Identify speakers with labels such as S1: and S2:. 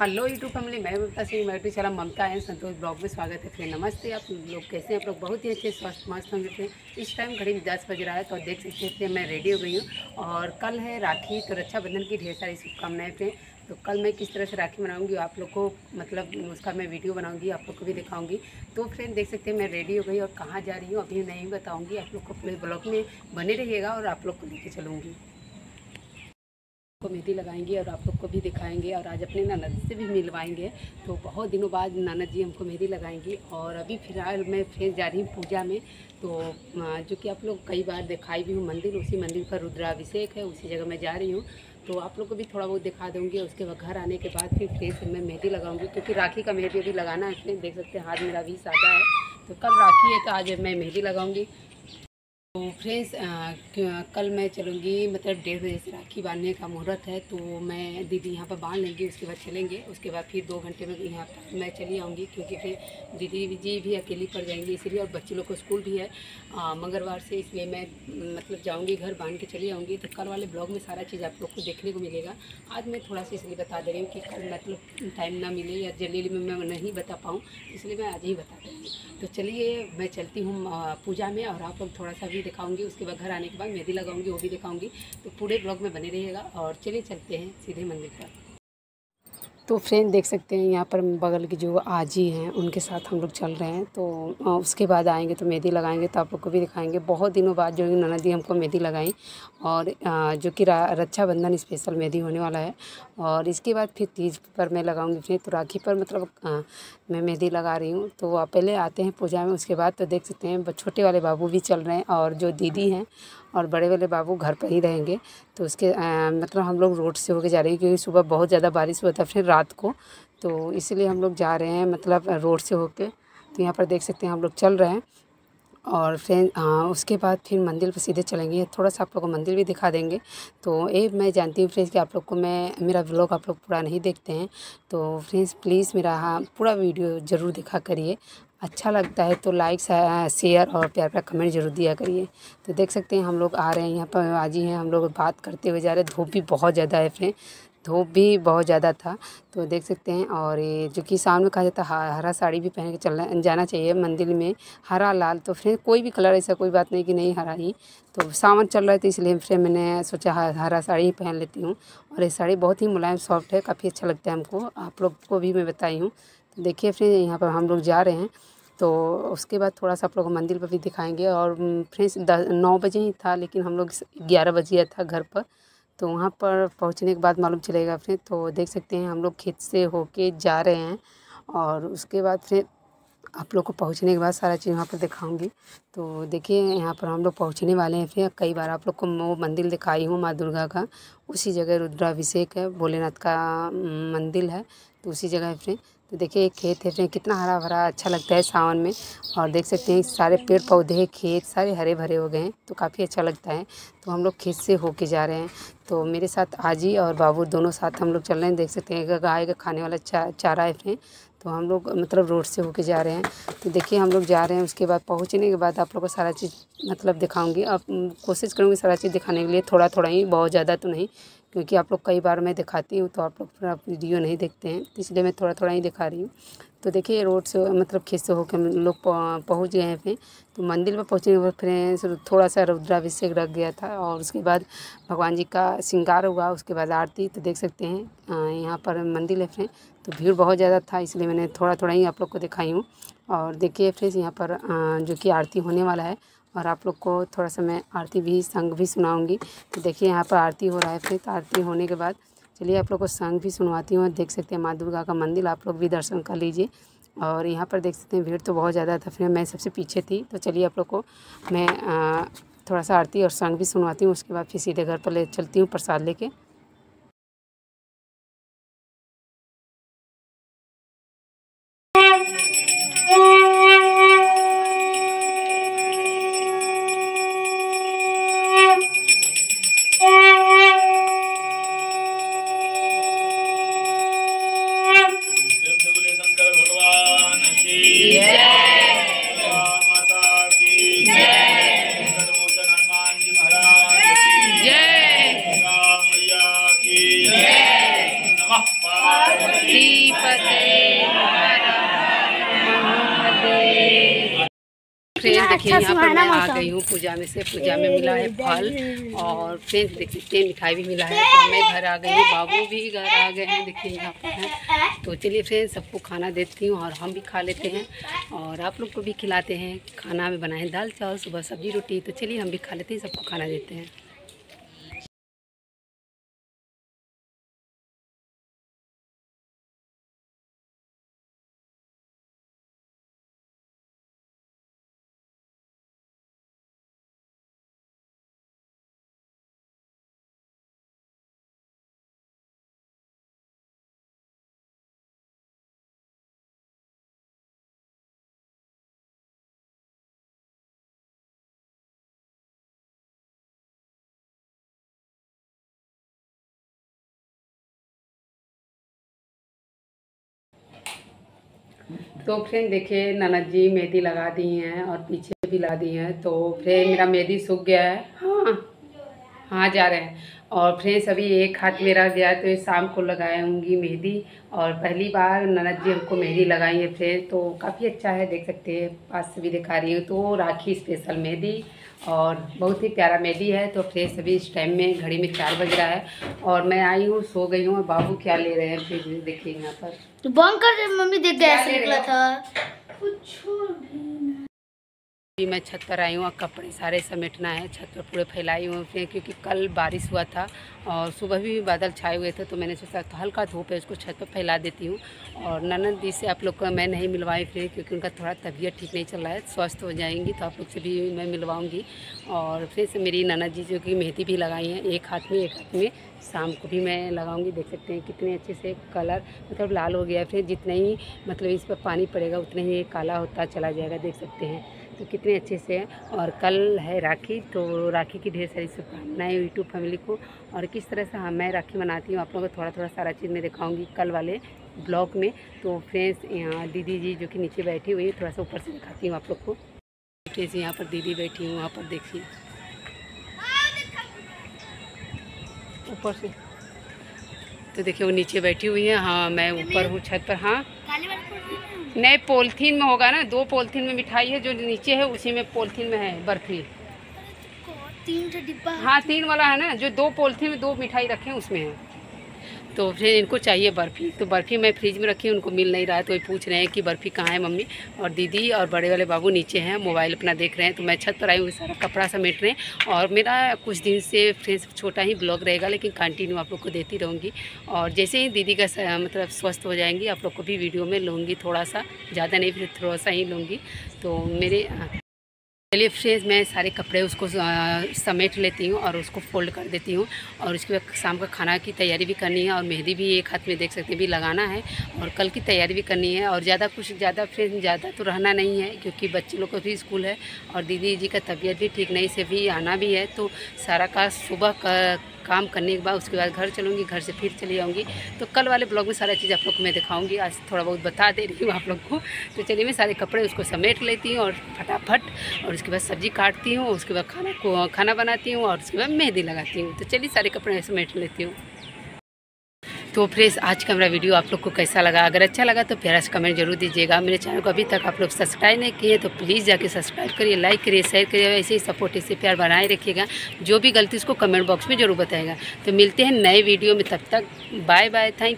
S1: Hello YouTube family, मैं ममता सिंह मैं YouTube channel Mamta and Santosh blog में स्वागत है फिर नमस्ते। आप लोग कैसे हैं? आप लोग बहुत ही अच्छे स्वस्थ, मस्त होंगे थे इस टाइम घड़ी में दस बज रहा है तो देख सकते थे मैं रेडी हो गई हूँ। और कल है राखी तो रक्षाबंधन की ढेर सारी शुभकामनाएँ थे तो कल मैं किस तरह से राखी बनाऊँगी आप लोग को मतलब उसका मैं वीडियो बनाऊँगी, आप लोग को भी दिखाऊँगी। तो फ्रेंड देख सकते हैं मैं रेडी हो गई और कहाँ जा रही हूँ, अभी नहीं बताऊँगी। आप लोग को पूरे ब्लॉग में बने रहिएगा और आप लोग को लेके चलूँगी। को मेहंदी लगाएँगे और आप लोग को भी दिखाएँगे और आज अपने ननद से भी मिलवाएँगे। तो बहुत दिनों बाद ननद जी हमको मेहंदी लगाएँगी और अभी फ़िलहाल मैं फिर जा रही हूँ पूजा में। तो जो कि आप लोग कई बार दिखाई भी हूँ मंदिर, उसी मंदिर पर रुद्राभिषेक है, उसी जगह मैं जा रही हूँ। तो आप लोग को भी थोड़ा बहुत दिखा दूँगी उसके बाद घर आने के बाद फिर फिर से मैं मेहंदी लगाऊँगी, क्योंकि राखी का मेहंदी अभी लगाना है देख सकते हैं हाथ मेरा भी सादा है। तो कल राखी है तो आज मैं मेहंदी लगाऊँगी। तो फ्रेंड्स कल मैं चलूँगी मतलब डेढ़ बजे से राखी बांधने का मुहूर्त है तो मैं दीदी यहाँ पर बाँध लेंगी, उसके बाद चलेंगे, उसके बाद फिर दो घंटे में यहाँ पर मैं चली आऊँगी, क्योंकि फिर दीदी जी भी अकेली पड़ जाएँगी, इसलिए और बच्चे लोग को स्कूल भी है। मंगलवार से इसलिए मैं मतलब जाऊँगी, घर बाँध के चली आऊँगी तो कल वाले ब्लॉग में सारा चीज़ आप लोग को देखने को मिलेगा। आज मैं थोड़ा सा इसलिए बता दे रही हूँ कि कल मतलब टाइम ना मिले या जल्दी में, मैं नहीं बता पाऊँ, इसलिए मैं आज ही बता हूँ। तो चलिए, मैं चलती हूँ पूजा में और आप लोग थोड़ा सा भी दिखाऊँगी, उसके बाद घर आने के बाद मेहंदी लगाऊँगी, वो भी दिखाऊँगी। तो पूरे ब्लॉग में बने रहिएगा और चलिए चलते हैं सीधे मंदिर पर। तो फ्रेंड देख सकते हैं, यहाँ पर बगल की जो आजी हैं, उनके साथ हम लोग चल रहे हैं। तो उसके बाद आएँगे तो मेहंदी लगाएँगे तो आप लोग को भी दिखाएँगे। बहुत दिनों बाद जो है ननद जी हमको मेहंदी लगाई और जो कि रक्षाबंधन स्पेशल मेहंदी होने वाला है। और इसके बाद फिर तीज पर मैं लगाऊँगी फिर तो राखी पर मतलब मैं मेहंदी लगा रही हूँ। तो आप पहले आते हैं पूजा में, उसके बाद तो देख सकते हैं छोटे वाले बाबू भी चल रहे हैं और जो दीदी हैं और बड़े वाले बाबू घर पर ही रहेंगे। तो उसके मतलब हम लोग रोड से होके जा रहे हैं क्योंकि सुबह बहुत ज़्यादा बारिश हुआ था फिर रात को। तो इसीलिए हम लोग जा रहे हैं मतलब रोड से होके। तो यहाँ पर देख सकते हैं हम लोग चल रहे हैं। और फिर हाँ उसके बाद फिर मंदिर पर सीधे चलेंगे। थोड़ा सा आप लोग को मंदिर भी दिखा देंगे। तो ये मैं जानती हूँ फ्रेंड्स कि आप लोग को मैं, मेरा व्लॉग आप लोग पूरा नहीं देखते हैं। तो फ्रेंड्स, प्लीज़ मेरा हाँ पूरा वीडियो ज़रूर देखा करिए। अच्छा लगता है तो लाइक शेयर और प्यार प्यार कमेंट ज़रूर दिया करिए। तो देख सकते हैं, हम लोग आ रहे हैं, यहाँ पर आज ही हम लोग बात करते हुए जा रहे हैं। धूप भी बहुत ज़्यादा है फ्रेंड, धूप भी बहुत ज़्यादा था। तो देख सकते हैं, और ये जो कि सामने कहा जाता है हरा साड़ी भी पहन के चलना, जाना चाहिए मंदिर में, हरा, लाल तो फिर कोई भी कलर ऐसा कोई बात नहीं कि नहीं हरा ही। तो सावन चल रहा है तो इसलिए फिर मैंने सोचा हरा साड़ी ही पहन लेती हूँ। और ये साड़ी बहुत ही मुलायम सॉफ्ट है, काफ़ी अच्छा लगता है हमको। आप लोग को भी मैं बताई हूँ। तो देखिए फिर यहाँ पर हम लोग जा रहे हैं तो उसके बाद थोड़ा सा आप लोग मंदिर पर भी दिखाएँगे और फ्रेंड्स नौ बजे ही था लेकिन हम लोग ग्यारह बजे था घर पर तो वहाँ पर पहुँचने के बाद मालूम चलेगा फिर तो देख सकते हैं हम लोग खेत से होके जा रहे हैं और उसके बाद फिर आप लोग को पहुँचने के बाद सारा चीज़ वहाँ पर दिखाऊँगी तो देखिए यहाँ पर हम लोग पहुँचने वाले हैं फिर, कई बार आप लोग को वो मंदिर दिखाई हूँ माँ दुर्गा का, उसी जगह रुद्राभिषेक है, भोलेनाथ का मंदिर है तो उसी जगह फिर तो देखिए खेत है कितना हरा भरा अच्छा लगता है सावन में। और देख सकते हैं सारे पेड़ पौधे खेत सारे हरे भरे हो गए हैं तो काफ़ी अच्छा लगता है। तो हम लोग खेत से होके जा रहे हैं। तो मेरे साथ आजी और बाबू दोनों साथ हम लोग चल रहे हैं। देख सकते हैं गाय का खाने वाला चा, चारा है तो हम लोग मतलब रोड से होके जा रहे हैं। तो देखिए हम लोग जा रहे हैं उसके बाद पहुँचने के बाद आप लोग को सारा चीज़ मतलब दिखाऊँगी। अब कोशिश करूँगी सारा चीज़ दिखाने के लिए थोड़ा थोड़ा ही बहुत ज़्यादा तो नहीं। क्योंकि आप लोग कई बार मैं दिखाती हूँ तो आप लोग पूरा वीडियो नहीं देखते हैं तो इसलिए मैं थोड़ा थोड़ा ही दिखा रही हूँ। तो देखिए रोड से मतलब खेत से होकर हम लोग पहुँच गए हैं फिर। तो मंदिर पर पहुँचने के बाद फिर थोड़ा सा रुद्राभिषेक रख गया था और उसके बाद भगवान जी का श्रृंगार हुआ, उसके बाद आरती तो देख सकते हैं यहाँ पर मंदिर है फिर। तो भीड़ बहुत ज़्यादा था, इसलिए मैंने थोड़ा थोड़ा ही आप लोग को दिखाई हूँ। और देखिए फ्रेंड्स, यहाँ पर जो कि आरती होने वाला है और आप लोग को थोड़ा सा मैं आरती भी, संग भी सुनाऊँगी। तो देखिए, यहाँ पर आरती हो रहा है फिर तो आरती होने के बाद चलिए आप लोग को संग भी सुनवाती हूँ देख सकते हैं माँ दुर्गा का मंदिर, आप लोग भी दर्शन कर लीजिए। और यहाँ पर देख सकते हैं, भीड़ तो बहुत ज़्यादा था, फिर मैं सबसे पीछे थी। तो चलिए आप लोग को मैं थोड़ा सा आरती और संग भी सुनवाती हूँ, उसके बाद फिर सीधे घर पर ले चलती हूँ प्रसाद लेके। देखिए
S2: अच्छा
S1: यहाँ पर मैं आ गई हूँ पूजा में से पूजा में मिला है फल और फ्रेंड देख सकते हैं मिठाई भी मिला है। तो मैं घर आ गई हूँ बाबू भी घर आ गए हैं देखिए यहाँ पर हैं। तो चलिए फ्रेंड सबको खाना देती हूँ और हम भी खा लेते हैं और आप लोग को भी खिलाते हैं। खाना में बनाए दाल चावल सुबह सब्ज़ी रोटी। तो चलिए हम भी खा लेते हैं सबको खाना देते हैं। तो फ्रेंड देखिए ननद जी मेहंदी लगा दी हैं और पीछे भी लगा दी हैं तो फ्रेंड मेरा मेहंदी सूख गया है। हाँ हाँ जा रहे हैं। और फ्रेंड्स अभी एक हाथ मेरा गया तो शाम को लगाऊँगी मेहंदी। और पहली बार ननद जी हमको मेहंदी लगाई है फ्रेंड तो काफ़ी अच्छा है, देख सकते हैं, पास से भी दिखा रही हूँ तो राखी स्पेशल मेहंदी। और बहुत ही प्यारा मेली है तो फ्रेश अभी इस टाइम में घड़ी में चार बज रहा है। और मैं आई हूँ सो गई हूँ और बाबू क्या ले रहे हैं फिर देखिए यहाँ पर।
S2: तो बंद कर मम्मी देख गया
S1: ऐसे
S2: निकला
S1: था।
S2: कुछ था
S1: अभी मैं छत पर आई हूँ और कपड़े सारे समेटना है, छत पर पूरे फैलाई हूँ फिर क्योंकि कल बारिश हुआ था और सुबह भी बादल छाए हुए थे तो मैंने सोचा तो हल्का धूप है, उसको छत पर फैला देती हूँ। और ननद दी से आप लोग को मैं नहीं मिलवाई फिर क्योंकि उनका थोड़ा तबीयत ठीक नहीं चल रहा है, स्वस्थ हो जाएँगी तो आप लोग से भी मैं मिलवाऊँगी। और फिर से मेरी ननद जी जो कि मेहंदी भी लगाई हैं, एक हाथ में, एक हाथ में शाम को भी मैं लगाऊँगी। देख सकते हैं कितने अच्छे से कलर मतलब लाल हो गया फिर जितना ही मतलब इस पर पानी पड़ेगा, उतना ही काला होता चला जाएगा, देख सकते हैं। तो कितने अच्छे से है। और कल है राखी तो राखी की ढेर सारी शुभकामनाएँ यूट्यूब फैमिली को। और किस तरह से हाँ मैं राखी मनाती हूँ, आप लोगों को थोड़ा थोड़ा सारा चीज़ मैं दिखाऊँगी कल वाले ब्लॉग में। तो फ्रेंड्स यहाँ दीदी जी जो कि नीचे बैठी हुई है, थोड़ा सा ऊपर से दिखाती हूँ आप लोग को। फ्रेंड्स यहाँ पर दीदी बैठी हूँ, वहाँ पर देखिए। ऊपर से। तो देखिए, वो नीचे बैठी हुई है। हाँ मैं ऊपर हूँ, छत पर। हाँ। नहीं पोलथीन में होगा ना दो पोलथीन में मिठाई है जो नीचे है उसी में पोलथीन में है बर्फ़ी।
S2: तीन डिब्बा
S1: हाँ तीन वाला है ना जो दो पोलथीन में दो मिठाई रखे हैं उसमें है। तो फिर इनको चाहिए बर्फ़ी। तो बर्फ़ी मैं फ्रिज में रखी, उनको मिल नहीं रहा है तो ये पूछ रहे हैं कि बर्फ़ी कहाँ है मम्मी? और दीदी और बड़े वाले बाबू नीचे हैं, मोबाइल अपना देख रहे हैं तो मैं छत पर आई हूँ, सारा कपड़ा समेट रहे हैं। और मेरा कुछ दिन से फ्रेंड्स छोटा ही ब्लॉग रहेगा, लेकिन कंटिन्यू आप लोग को देती रहूँगी। और जैसे ही दीदी का मतलब स्वस्थ हो जाएँगी, आप लोग को भी वीडियो में लूँगी, थोड़ा सा, ज़्यादा नहीं, फिर थोड़ा सा ही लूँगी। तो मेरे चलिए फ्रेंड्स मैं सारे कपड़े उसको समेट लेती हूँ और उसको फोल्ड कर देती हूँ और उसके बाद शाम का खाना की तैयारी भी करनी है और मेहंदी भी एक हाथ में देख सकते हैं भी लगाना है और कल की तैयारी भी करनी है और ज़्यादा कुछ, ज़्यादा फ्रेंड्स ज़्यादा तो रहना नहीं है क्योंकि बच्चे लोग का भी स्कूल है और दीदी जी का तबीयत भी ठीक नहीं, से भी आना भी है तो सारा का सुबह का काम करने के बाद, उसके बाद घर चलूँगी, घर से फिर चली आऊँगी। तो कल वाले ब्लॉग में सारा चीज़ आप लोग को मैं दिखाऊँगी। आज थोड़ा बहुत बता दे रही हूँ आप लोग को। तो चलिए मैं सारे कपड़े उसको समेट लेती हूँ और फटाफट, और उसके बाद सब्ज़ी काटती हूँ, उसके बाद खाना को, खाना बनाती हूँ और उसके बाद मेहंदी लगाती हूँ। तो चलिए सारे कपड़े समेट लेती हूँ। तो फ्रेंड्स आज का मेरा वीडियो आप लोग को कैसा लगा? अगर अच्छा लगा तो प्यारा से कमेंट ज़रूर दीजिएगा। मेरे चैनल को अभी तक आप लोग सब्सक्राइब नहीं किए तो प्लीज़ जाके सब्सक्राइब करिए लाइक करिए शेयर करिए ऐसे ही सपोर्ट इससे प्यार बनाए रखिएगा। जो भी गलती उसको कमेंट बॉक्स में ज़रूर बताएगा। तो मिलते हैं नए वीडियो में। तब तक बाय बाय थैंक यू